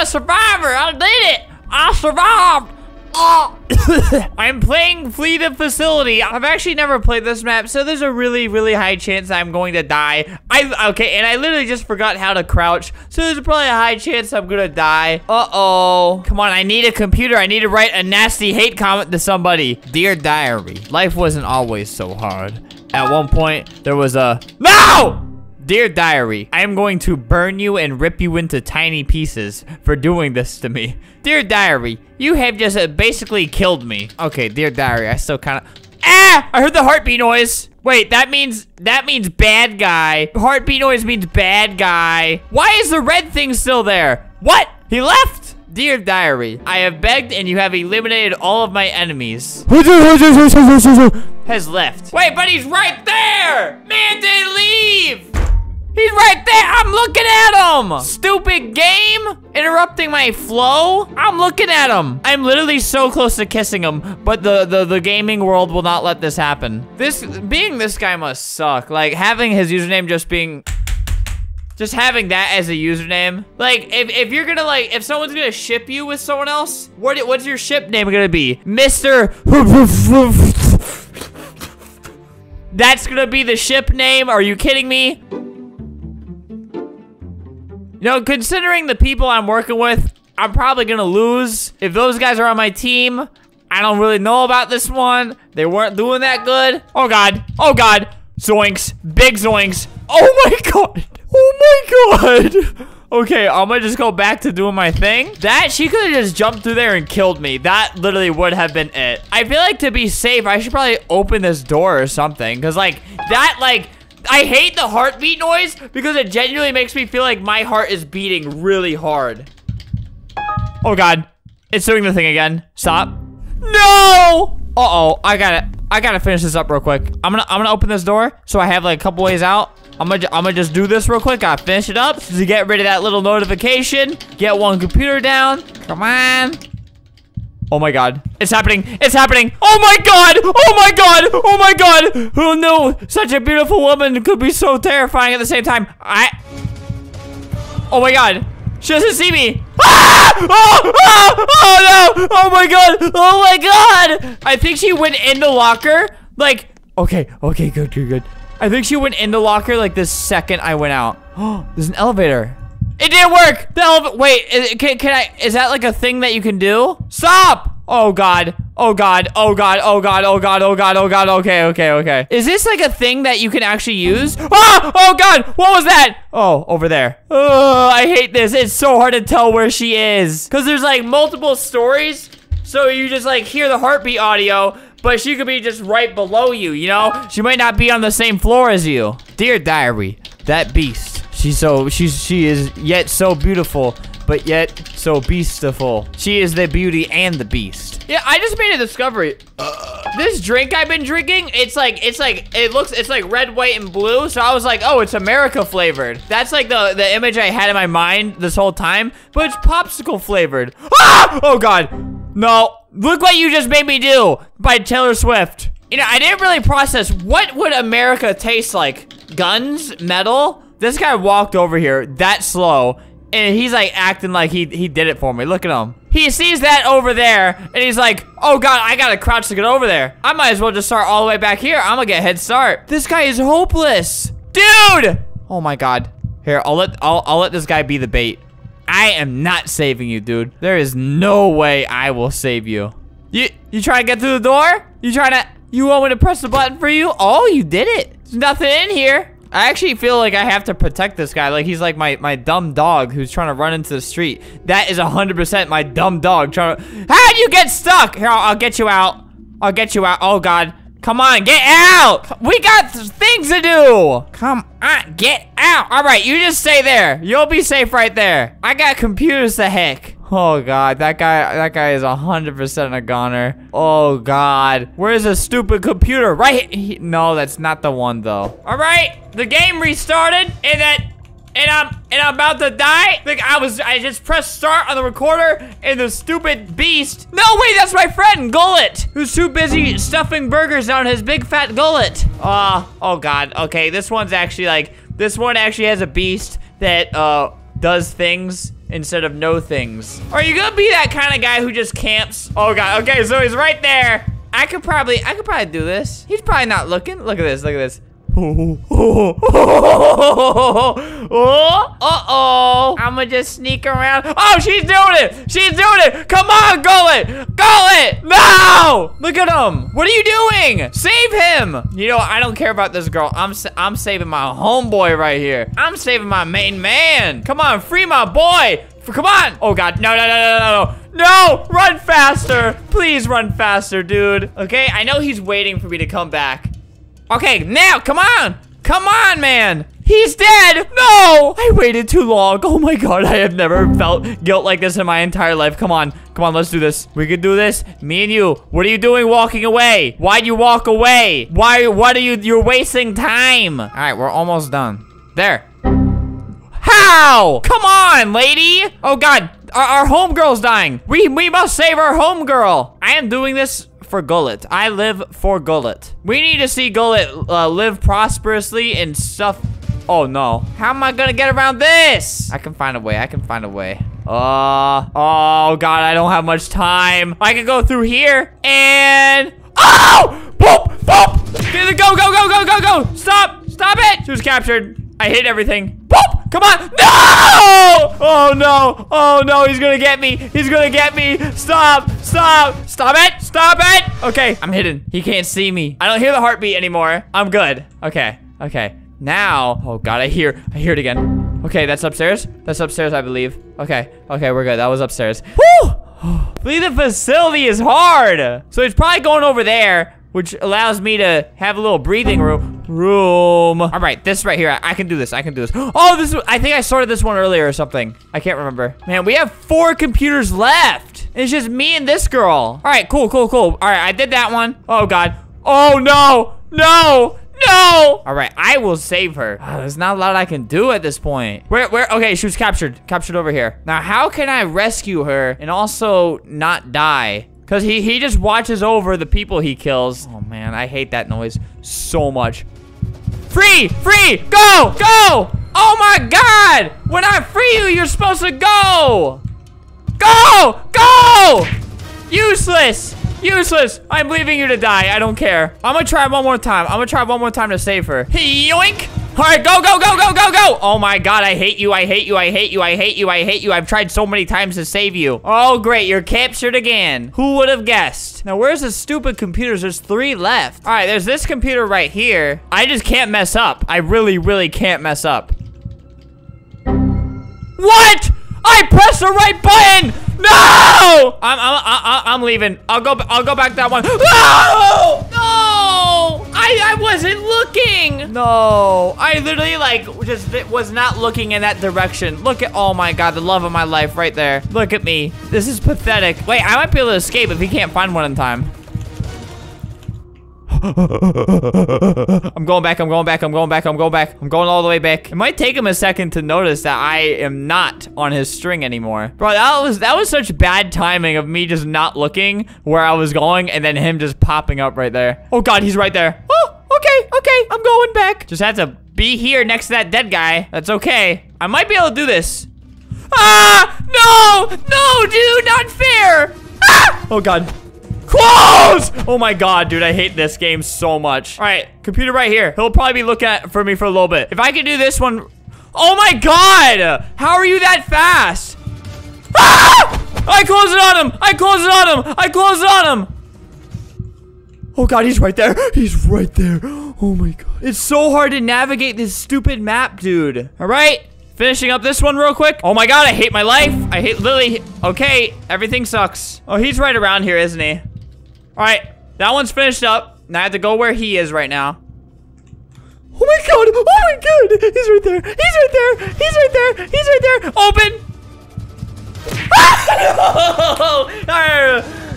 I'm a survivor. I did it. I survived. Oh. I'm playing Flee the Facility. I've actually never played this map, so there's a really, really high chance I'm going to die. I okay, and I literally just forgot how to crouch, so there's probably a high chance I'm gonna die. Uh-oh. Come on, I need a computer. I need to write a nasty hate comment to somebody. Dear Diary, life wasn't always so hard. At one point, there was a... No! Dear Diary, I am going to burn you and rip you into tiny pieces for doing this to me. Dear Diary, you have just uh, basically killed me. Okay, Dear Diary, I still kind of... Ah! I heard the heartbeat noise. Wait, that means that means bad guy. Heartbeat noise means bad guy. Why is the red thing still there? What? He left? Dear Diary, I have begged and you have eliminated all of my enemies. Has left. Wait, but he's right there! Man didn't looking at him. Stupid game. Interrupting my flow. I'm looking at him. I'm literally so close to kissing him, but the, the, the gaming world will not let this happen. This, being this guy must suck. Like, having his username just being... Just having that as a username. Like, if, if you're gonna, like, if someone's gonna ship you with someone else, what what's your ship name gonna be? Mr. That's gonna be the ship name? Are you kidding me? You know, considering the people I'm working with, I'm probably gonna lose. If those guys are on my team, I don't really know about this one. They weren't doing that good. Oh god. Oh god. Zoinks. Big zoinks. Oh my god. Oh my god. Okay, I'm gonna just go back to doing my thing. That, she could have just jumped through there and killed me. That literally would have been it. I feel like to be safe, I should probably open this door or something. Because, like, that, like, I hate the heartbeat noise because it genuinely makes me feel like my heart is beating really hard. Oh god. It's doing the thing again. Stop. No! Uh-oh. I gotta I gotta finish this up real quick. I'm gonna I'm gonna open this door so I have like a couple ways out. I'm gonna I'm gonna just do this real quick. I finish it up to get rid of that little notification. Get one computer down. Come on. Oh my god. It's happening. It's happening. Oh my god. Oh my god. Oh my god. Oh no. Such a beautiful woman could be so terrifying at the same time. I... Oh my god. She doesn't see me. Ah! Oh, oh, oh no. Oh my god. Oh my god. I think she went in the locker. Like, okay. Okay, good, good, good. I think she went in the locker like the second I went out. Oh, there's an elevator. It didn't work. The. Wait, is, can, can I? Is that like a thing that you can do? Stop. Oh god. Oh god. Oh god. Oh god. Oh god. Oh god. Oh god. Okay. Okay. Okay. Is this like a thing that you can actually use? Ah! Oh god. What was that? Oh, over there. Oh, I hate this. It's so hard to tell where she is because there's like multiple stories. So you just like hear the heartbeat audio, but she could be just right below you, you know? She might not be on the same floor as you. Dear diary, that beast She's so she's she is yet so beautiful, but yet so beastiful. She is the beauty and the beast. Yeah, I just made a discovery. This drink I've been drinking, it's like it's like it looks it's like red, white, and blue. So I was like, oh, it's America flavored. That's like the the image I had in my mind this whole time, but it's popsicle flavored. Ah! Oh god. No. Look what you just made me do by Taylor Swift. You know, I didn't really process what would America taste like? Guns? Metal? This guy walked over here that slow, and he's like acting like he, he did it for me. Look at him. He sees that over there, and he's like, oh god, I gotta crouch to get over there. I might as well just start all the way back here. I'm gonna get a head start. This guy is hopeless. Dude! Oh my god. Here, I'll let, I'll, I'll let this guy be the bait. I am not saving you, dude. There is no way I will save you. You, you trying to get through the door? You trying to, you want me to press the button for you? Oh, you did it. There's nothing in here. I actually feel like I have to protect this guy. Like he's like my, my dumb dog who's trying to run into the street. That is 100% my dumb dog trying to... How'd you get stuck? Here, I'll, I'll get you out. I'll get you out. Oh, God. Come on, get out. We got things to do. Come on, get out. All right, you just stay there. You'll be safe right there. I got computers to hack. Oh god, that guy that guy is 100% a goner. Oh god. Where's the stupid computer? Right he, No, that's not the one though. All right, the game restarted and that and I'm and I'm about to die. Like I was I just pressed start on the recorder and the stupid beast. No, wait, that's my friend Gullet, who's too busy stuffing burgers down his big fat gullet. Uh, oh god. Okay, this one's actually like this one actually has a beast that uh does things instead of no things. Are you gonna be that kind of guy who just camps? Oh god, okay, so he's right there. I could probably, I could probably do this. He's probably not looking. Look at this, look at this. oh, uh-oh. I'ma just sneak around. Oh, she's doing it. She's doing it. Come on, Gullet. Gullet. No. Look at him. What are you doing? Save him. You know, I don't care about this girl. I'm I'm saving my homeboy right here. I'm saving my main man. Come on, free my boy. Come on. Oh, God. No, no, no, no, no, no. No, run faster. Please run faster, dude. Okay, I know he's waiting for me to come back. Okay, now, come on. Come on, man. He's dead! No! I waited too long. Oh my god, I have never felt guilt like this in my entire life. Come on. Come on, let's do this. We can do this. Me and you. What are you doing walking away? Why'd you walk away? Why, what are you, you're wasting time. All right, we're almost done. There. How? Come on, lady. Oh god, our, our homegirl's dying. We, we must save our homegirl. I am doing this for Gullet. I live for Gullet. We need to see Gullet uh, live prosperously and stuff. Oh no. How am I gonna get around this? I can find a way. I can find a way. Uh, oh god, I don't have much time. I can go through here and, oh, boop, boop. Go, go, go, go, go, go. Stop, stop it. She was captured. I hit everything. Boop! Come on! No! Oh no! Oh no! He's gonna get me! He's gonna get me! Stop! Stop! Stop it! Stop it! Okay, I'm hidden. He can't see me. I don't hear the heartbeat anymore. I'm good. Okay. Okay. Now, oh god, I hear, I hear it again. Okay, that's upstairs. That's upstairs, I believe. Okay. Okay, we're good. That was upstairs. Woo! Flee the facility is hard. So he's probably going over there which allows me to have a little breathing room. Room. All right, this right here. I, I, can do this. I can do this. Oh, this. I think I started this one earlier or something. I can't remember. Man, we have four computers left. It's just me and this girl. All right, cool, cool, cool. All right, I did that one. Oh, God. Oh, no. No. No! All right, I will save her. Oh, there's not a lot I can do at this point. Where, where? Okay, she was captured. Captured over here. Now, how can I rescue her and also not die? Because he, he just watches over the people he kills. Oh, man, I hate that noise so much. Free! Free! Go! Go! Oh, my God! When I free you, you're supposed to go! Go! Go! Useless! Useless! I'm leaving you to die. I don't care. I'm gonna try one more time. I'm gonna try one more time to save her. Yoink! All right, go, go, go, go, go, go. Oh my God, I hate you. I hate you. I hate you. I hate you. I hate you. I've tried so many times to save you. Oh, great. You're captured again. Who would have guessed? Now, where's the stupid computers? There's three left. All right, there's this computer right here. I just can't mess up. I really, really can't mess up. What? I pressed the right button. No! I'm, I'm, I'm, I'm leaving. I'll go, I'll go back that one. No! No! I, I wasn't looking. No, I literally like just was not looking in that direction. Look at, oh my God, the love of my life right there. Look at me. This is pathetic. Wait, I might be able to escape if he can't find one in time. I'm going back, I'm going back, I'm going back, I'm going back. I'm going all the way back. It might take him a second to notice that I am not on his string anymore. Bro, that was that was such bad timing of me just not looking where I was going and then him just popping up right there. Oh god, he's right there. Oh, okay, okay, I'm going back. Just had to be here next to that dead guy. That's okay. I might be able to do this. Ah! No! No, dude, not fair! Ah! Oh god. Close! Oh my god, dude, I hate this game so much. All right, computer right here. He'll probably be looking at for me for a little bit. If I can do this one... Oh my god! How are you that fast? Ah! I closed it on him! I closed it on him! I closed it on him! Oh god, he's right there. He's right there. Oh my god. It's so hard to navigate this stupid map, dude. All right. Finishing up this one real quick. Oh my god, I hate my life. I hate Lily. Okay, everything sucks. Oh, he's right around here, isn't he? All right, that one's finished up. Now I have to go where he is right now. Oh my god! Oh my god! He's right there! He's right there! He's right there! He's right there! Open!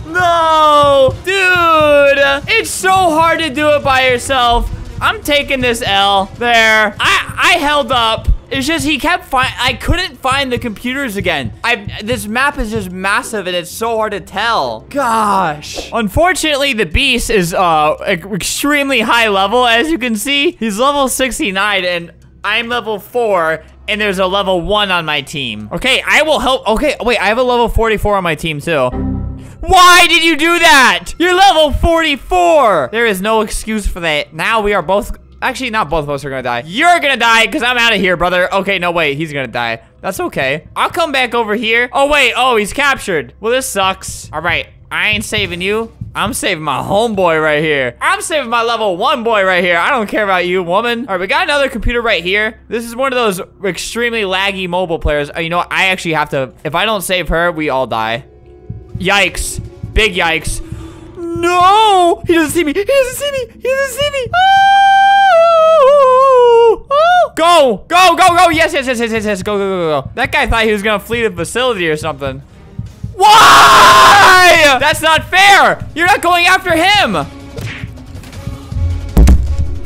no! Dude! It's so hard to do it by yourself. I'm taking this L. There. I, I held up. It's just he kept find. I couldn't find the computers again. I this map is just massive and it's so hard to tell. Gosh. Unfortunately, the beast is uh extremely high level as you can see. He's level 69 and I'm level 4 and there's a level one on my team. Okay, I will help. Okay, wait, I have a level 44 on my team too. Why did you do that? You're level 44. There is no excuse for that. Now we are both, actually not both of us are gonna die. You're gonna die because I'm out of here, brother. Okay, no, wait, he's gonna die. That's okay. I'll come back over here. Oh, wait, oh, he's captured. Well, this sucks. All right, I ain't saving you. I'm saving my homeboy right here. I'm saving my level one boy right here. I don't care about you, woman. All right, we got another computer right here. This is one of those extremely laggy mobile players. Oh, you know what? I actually have to, if I don't save her, we all die. Yikes. Big yikes. No! He doesn't see me. He doesn't see me. He doesn't see me. Oh! Go! Go, go, go. Yes, yes, yes, yes, yes, yes. Go, go, go, go. That guy thought he was going to flee the facility or something. Why? That's not fair. You're not going after him.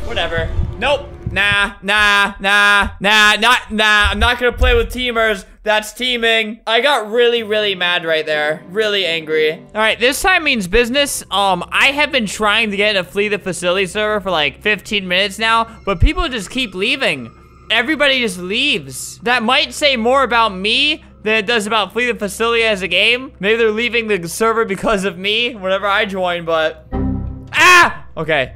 Whatever. Nope. Nah, nah, nah, nah, not, nah. I'm not gonna play with teamers. That's teaming. I got really, really mad right there. Really angry. All right, this time means business. Um, I have been trying to get a Flee the Facility server for like 15 minutes now, but people just keep leaving. Everybody just leaves. That might say more about me than it does about Flee the Facility as a game. Maybe they're leaving the server because of me whenever I join, but... Ah! Okay.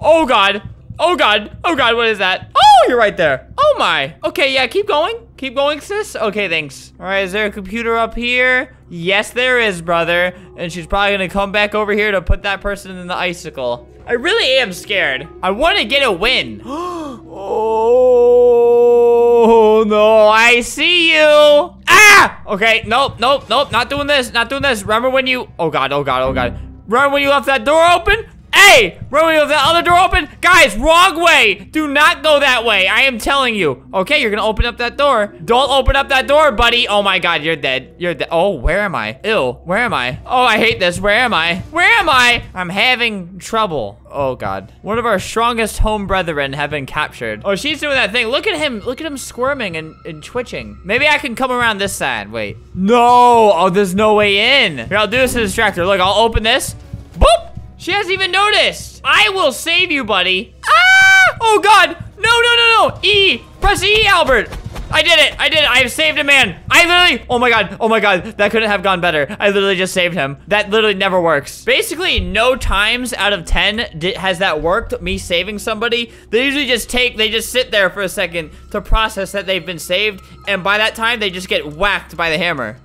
Oh, God. Oh, God. Oh, God, what is that? Oh, you're right there. Oh, my. Okay, yeah, keep going. Keep going, sis. Okay, thanks. All right, is there a computer up here? Yes, there is, brother. And she's probably gonna come back over here to put that person in the icicle. I really am scared. I want to get a win. oh, no, I see you. Ah! Okay, nope, nope, nope, not doing this, not doing this. Remember when you, oh God, oh God, oh God. Remember when you left that door open? Hey, Romeo, that other door open? Guys, wrong way. Do not go that way. I am telling you. Okay, you're gonna open up that door. Don't open up that door, buddy. Oh my God, you're dead. You're dead. Oh, where am I? Ew, where am I? Oh, I hate this. Where am I? Where am I? I'm having trouble. Oh God. One of our strongest home brethren have been captured. Oh, she's doing that thing. Look at him. Look at him squirming and, and twitching. Maybe I can come around this side. Wait. No. Oh, there's no way in. Here, I'll do this to distract her. Look, I'll open this. Boop. She hasn't even noticed. I will save you, buddy. Ah! Oh, God. No, no, no, no. E. Press E, Albert. I did it. I did it. I have saved a man. I literally, oh my God. Oh my God. That couldn't have gone better. I literally just saved him. That literally never works. Basically, no times out of 10 has that worked, me saving somebody. They usually just take, they just sit there for a second to process that they've been saved. And by that time, they just get whacked by the hammer.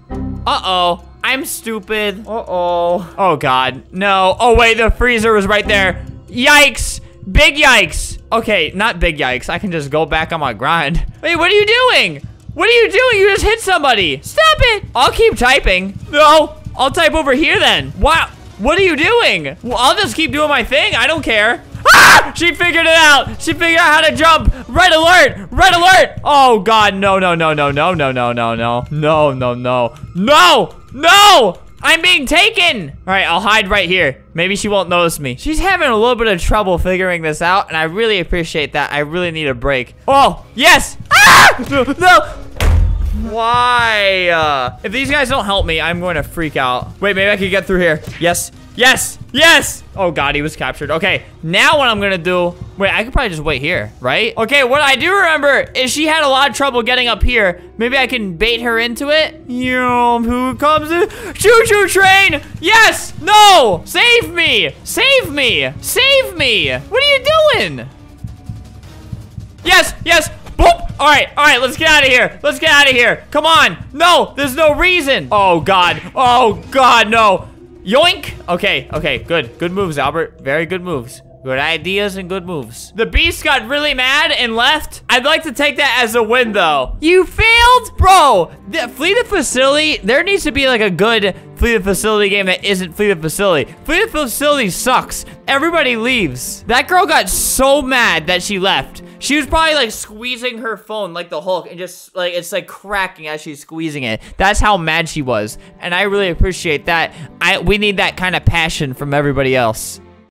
Uh-oh. I'm stupid. Uh-oh. Oh, God. No. Oh, wait. The freezer was right there. Yikes. Big yikes. Okay, not big yikes. I can just go back on my grind. Wait, what are you doing? What are you doing? You just hit somebody. Stop it. I'll keep typing. No. I'll type over here then. Wow. What are you doing? Well, I'll just keep doing my thing. I don't care. Ah! She figured it out. She figured out how to jump. Red alert. Red alert. Oh, God. No, no, no, no, no, no, no, no, no. No, no, no. No. No. I'm being taken! All right, I'll hide right here. Maybe she won't notice me. She's having a little bit of trouble figuring this out, and I really appreciate that. I really need a break. Oh, yes! Ah! No! Why? Uh, if these guys don't help me, I'm going to freak out. Wait, maybe I can get through here. Yes, yes, yes! Oh God, he was captured. Okay, now what I'm gonna do, wait, I could probably just wait here, right? Okay, what I do remember is she had a lot of trouble getting up here. Maybe I can bait her into it. Yum, who comes in? Choo-choo train! Yes! No! Save me! Save me! Save me! What are you doing? Yes, yes, boop! All right, all right, let's get out of here. Let's get out of here. Come on. No, there's no reason. Oh, God. Oh, God, no. Yoink! Okay, okay, good. Good moves, Albert. Very good moves. Good ideas and good moves. The beast got really mad and left. I'd like to take that as a win, though. You failed? Bro, the Flee the Facility, there needs to be like a good Flee the Facility game that isn't Flee the Facility. Flee the Facility sucks. Everybody leaves. That girl got so mad that she left. She was probably like squeezing her phone like the Hulk and just like it's like cracking as she's squeezing it. That's how mad she was. And I really appreciate that. I we need that kind of passion from everybody else.